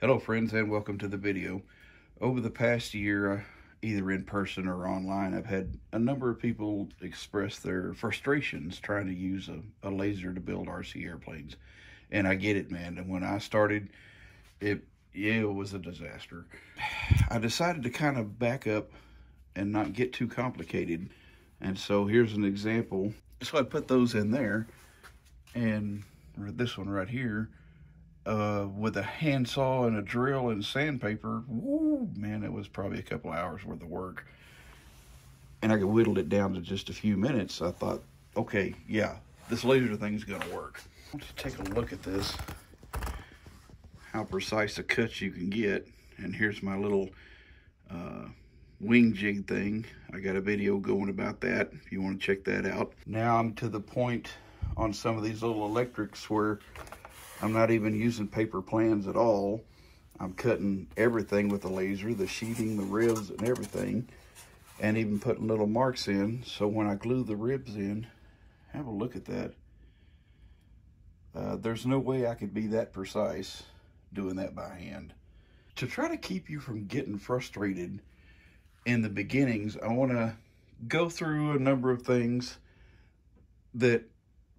Hello friends and welcome to the video. Over the past year, uh, either in person or online, I've had a number of people express their frustrations trying to use a, a laser to build RC airplanes. And I get it, man. And when I started, it, yeah, it was a disaster. I decided to kind of back up and not get too complicated. And so here's an example. So I put those in there and this one right here uh, with a handsaw and a drill and sandpaper, woo, man, it was probably a couple hours worth of work. And I whittled it down to just a few minutes. I thought, okay, yeah, this laser thing's gonna work. Let's take a look at this, how precise a cut you can get. And here's my little uh, wing jig thing. I got a video going about that if you wanna check that out. Now I'm to the point on some of these little electrics where I'm not even using paper plans at all. I'm cutting everything with the laser, the sheeting, the ribs, and everything, and even putting little marks in. So when I glue the ribs in, have a look at that. Uh, there's no way I could be that precise doing that by hand. To try to keep you from getting frustrated in the beginnings, I want to go through a number of things that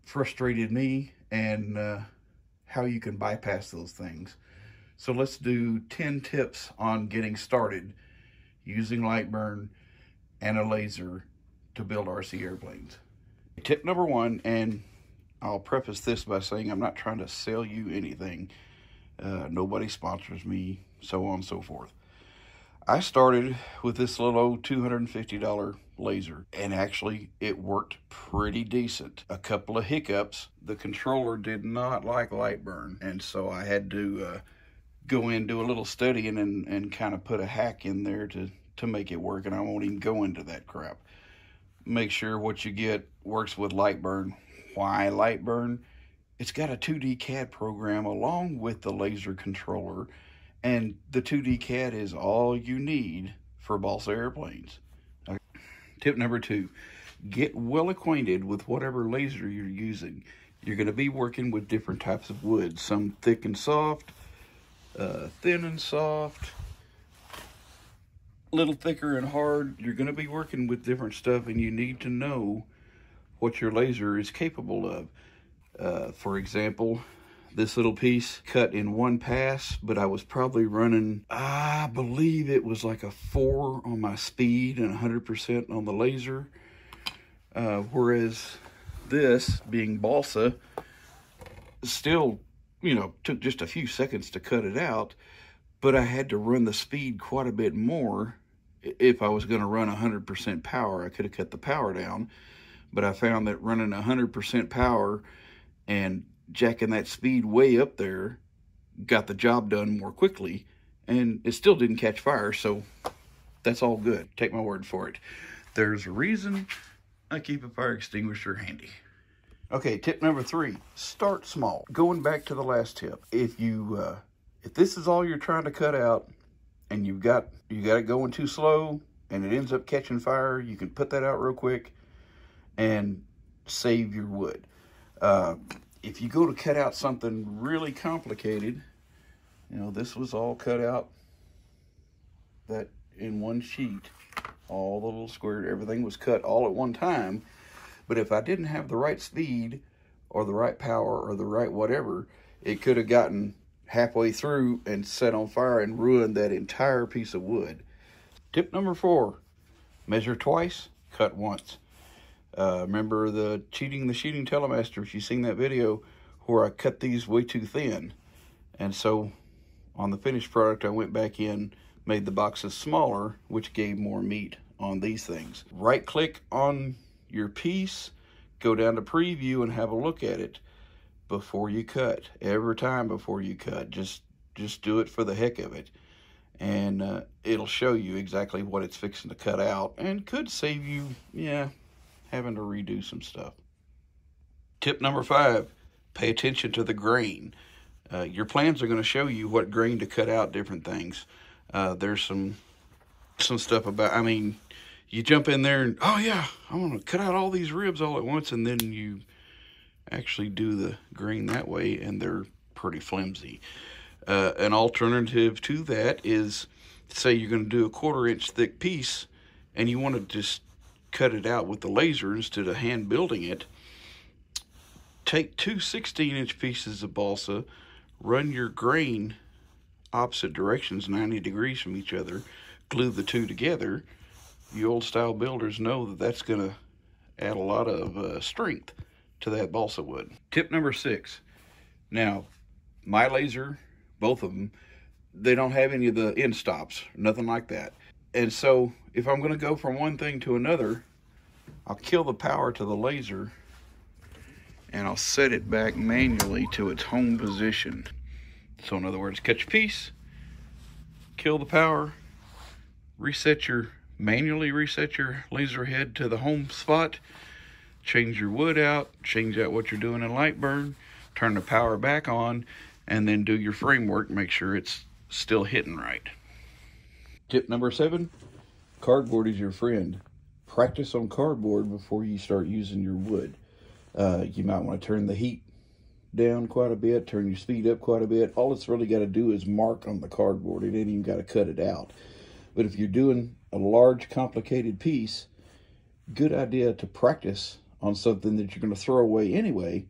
frustrated me and uh, how you can bypass those things. So let's do 10 tips on getting started using Lightburn and a laser to build RC airplanes. Tip number one, and I'll preface this by saying I'm not trying to sell you anything. Uh, nobody sponsors me, so on and so forth. I started with this little old $250 laser and actually it worked pretty decent. A couple of hiccups. The controller did not like Lightburn and so I had to uh, go in, do a little studying and, and kind of put a hack in there to, to make it work and I won't even go into that crap. Make sure what you get works with Lightburn. Why Lightburn? It's got a 2D CAD program along with the laser controller and the 2D CAD is all you need for balsa airplanes. Okay. Tip number two, get well acquainted with whatever laser you're using. You're going to be working with different types of wood, some thick and soft, uh, thin and soft, a little thicker and hard. You're going to be working with different stuff and you need to know what your laser is capable of. Uh, for example, this little piece cut in one pass, but I was probably running, I believe it was like a four on my speed and 100% on the laser. Uh, whereas this, being balsa, still, you know, took just a few seconds to cut it out, but I had to run the speed quite a bit more if I was going to run 100% power. I could have cut the power down, but I found that running 100% power and jacking that speed way up there got the job done more quickly and it still didn't catch fire so that's all good. Take my word for it. There's a reason i keep a fire extinguisher handy. Okay tip number three start small. Going back to the last tip if you uh, if this is all you're trying to cut out and you've got you got it going too slow and it ends up catching fire you can put that out real quick and save your wood. Uh, if you go to cut out something really complicated, you know, this was all cut out that in one sheet, all the little square, everything was cut all at one time. But if I didn't have the right speed or the right power or the right whatever, it could have gotten halfway through and set on fire and ruined that entire piece of wood. Tip number four, measure twice, cut once. Uh, remember the sheeting the telemaster, if you've seen that video where I cut these way too thin. And so on the finished product, I went back in, made the boxes smaller, which gave more meat on these things. Right click on your piece, go down to preview and have a look at it before you cut. Every time before you cut, just just do it for the heck of it. And uh, it'll show you exactly what it's fixing to cut out and could save you, yeah, having to redo some stuff. Tip number five, pay attention to the grain. Uh, your plans are going to show you what grain to cut out different things. Uh, there's some some stuff about, I mean, you jump in there and, oh yeah, I'm going to cut out all these ribs all at once. And then you actually do the grain that way and they're pretty flimsy. Uh, an alternative to that is, say you're going to do a quarter inch thick piece and you want to just cut it out with the laser instead of hand building it. Take two 16 inch pieces of balsa, run your grain opposite directions, 90 degrees from each other, glue the two together. You old style builders know that that's going to add a lot of uh, strength to that balsa wood. Tip number six. Now, my laser, both of them, they don't have any of the end stops, nothing like that. And so if I'm going to go from one thing to another, I'll kill the power to the laser and I'll set it back manually to its home position. So in other words, catch a piece, kill the power, reset your, manually reset your laser head to the home spot, change your wood out, change out what you're doing in Lightburn, turn the power back on, and then do your framework, make sure it's still hitting right. Tip number seven, cardboard is your friend. Practice on cardboard before you start using your wood. Uh, you might want to turn the heat down quite a bit, turn your speed up quite a bit. All it's really got to do is mark on the cardboard. It ain't even got to cut it out. But if you're doing a large, complicated piece, good idea to practice on something that you're going to throw away anyway.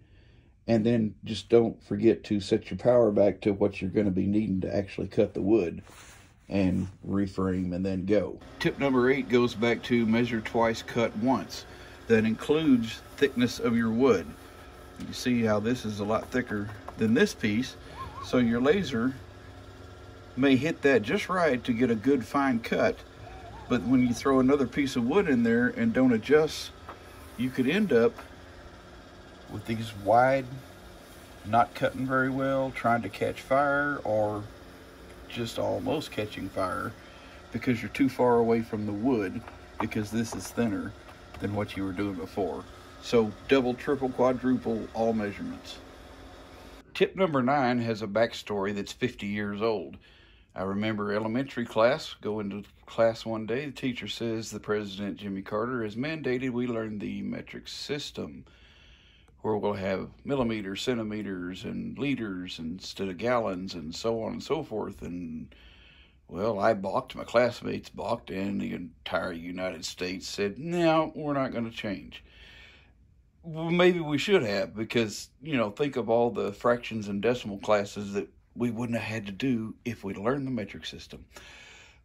And then just don't forget to set your power back to what you're going to be needing to actually cut the wood and reframe and then go. Tip number eight goes back to measure twice, cut once. That includes thickness of your wood. You see how this is a lot thicker than this piece. So your laser may hit that just right to get a good fine cut. But when you throw another piece of wood in there and don't adjust, you could end up with these wide, not cutting very well, trying to catch fire, or just almost catching fire because you're too far away from the wood because this is thinner than what you were doing before. So double, triple, quadruple, all measurements. Tip number nine has a backstory that's 50 years old. I remember elementary class, going to class one day, the teacher says the President Jimmy Carter has mandated we learn the metric system where we'll have millimeters, centimeters, and liters instead of gallons and so on and so forth. And well, I balked, my classmates balked, and the entire United States said, no, we're not going to change well, maybe we should have because you know think of all the fractions and decimal classes that we wouldn't have had to do if we'd learned the metric system.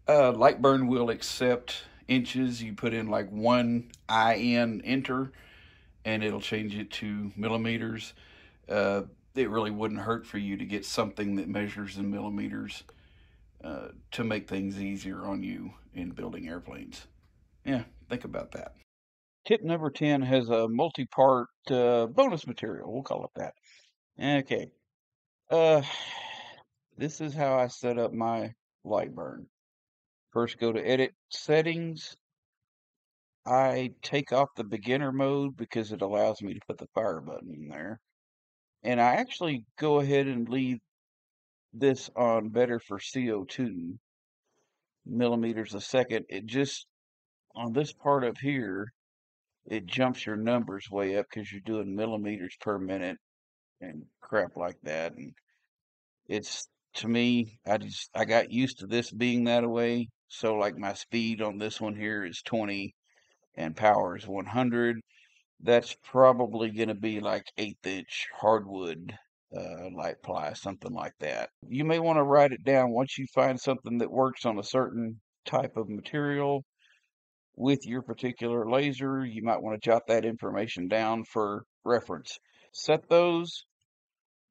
Uh, Lightburn will accept inches. You put in like one IN enter, and it'll change it to millimeters. Uh, it really wouldn't hurt for you to get something that measures in millimeters uh, to make things easier on you in building airplanes. Yeah, think about that. Tip number 10 has a multi-part uh, bonus material. We'll call it that. Okay. Uh, this is how I set up my Lightburn. First, go to Edit Settings. I take off the beginner mode because it allows me to put the fire button in there. And I actually go ahead and leave this on better for CO2 millimeters a second. It just, on this part up here, it jumps your numbers way up because you're doing millimeters per minute and crap like that. And it's to me, I just I got used to this being that way. So like my speed on this one here is 20 and power is 100. That's probably going to be like eighth inch hardwood uh, light ply, something like that. You may want to write it down once you find something that works on a certain type of material with your particular laser. You might want to jot that information down for reference. Set those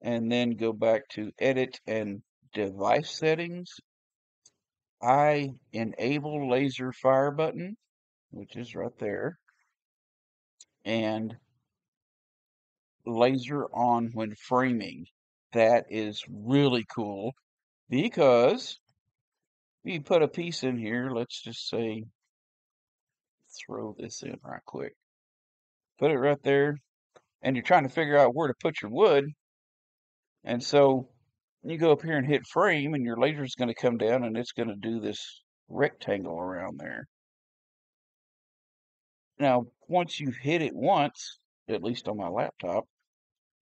and then go back to edit and device settings. I enable laser fire button, which is right there, and laser on when framing. That is really cool because you put a piece in here, let's just say throw this in right quick. Put it right there, and you're trying to figure out where to put your wood. And so you go up here and hit frame, and your laser is going to come down and it's going to do this rectangle around there. Now, once you've hit it once, at least on my laptop,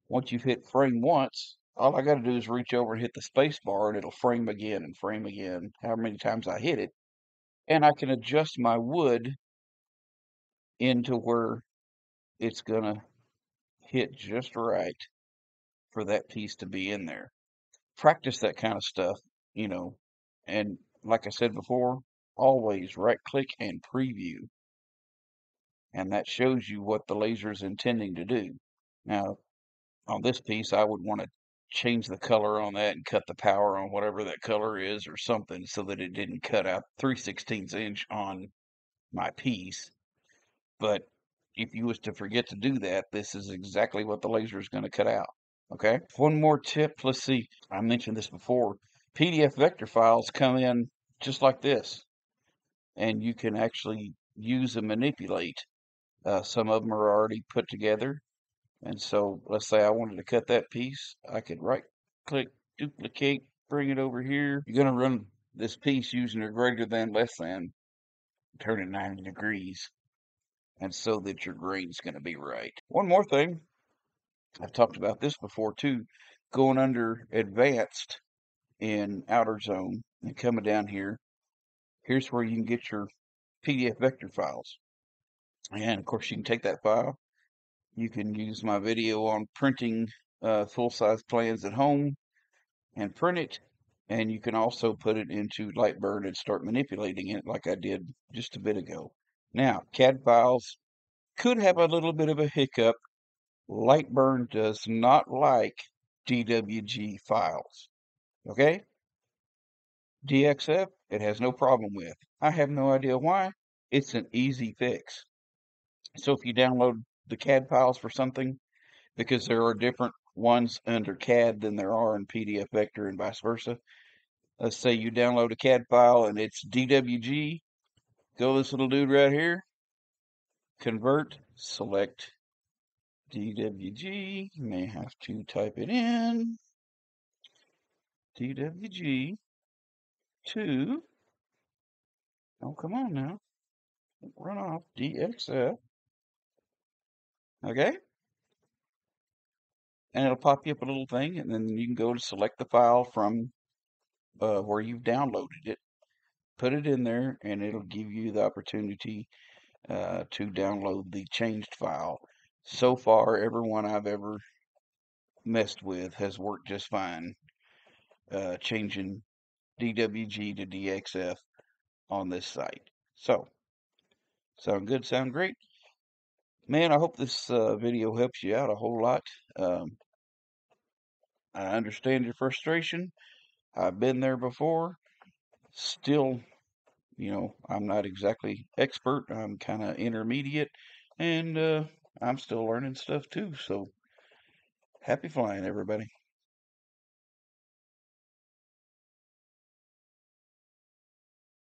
once you've hit frame once, all I got to do is reach over and hit the space bar and it'll frame again and frame again, however many times I hit it. And I can adjust my wood into where it's going to hit just right for that piece to be in there. Practice that kind of stuff, you know, and like I said before, always right click and preview. And that shows you what the laser is intending to do. Now, on this piece, I would want to change the color on that and cut the power on whatever that color is or something so that it didn't cut out 3 16 inch on my piece. But if you was to forget to do that, this is exactly what the laser is going to cut out. Okay. One more tip. Let's see. I mentioned this before. PDF vector files come in just like this, and you can actually use and manipulate. Uh, some of them are already put together. And so let's say I wanted to cut that piece. I could right click, duplicate, bring it over here. You're going to run this piece using a greater than, less than, turn it 90 degrees and so that your grain's going to be right. One more thing, I've talked about this before too, going under advanced in Outerzone and coming down here, here's where you can get your PDF vector files. And of course you can take that file, you can use my video on printing uh, full-size plans at home and print it, and you can also put it into Lightburn and start manipulating it like I did just a bit ago. Now, CAD files could have a little bit of a hiccup. Lightburn does not like DWG files. Okay? DXF, it has no problem with. I have no idea why. It's an easy fix. So if you download the CAD files for something, because there are different ones under CAD than there are in PDF Vector and vice versa. Let's say you download a CAD file and it's DWG, go this little dude right here, convert, select DWG, you may have to type it in, DWG to, oh come on now, run off, DXF, okay? And it'll pop you up a little thing, and then you can go to select the file from uh, where you've downloaded it, put it in there, and it'll give you the opportunity uh, to download the changed file. So far, everyone I've ever messed with has worked just fine, uh, changing DWG to DXF on this site. So, sound good? Sound great? Man, I hope this uh, video helps you out a whole lot. Um, I understand your frustration. I've been there before. Still you know, I'm not exactly expert. I'm kind of intermediate, and uh, I'm still learning stuff too. So happy flying, everybody.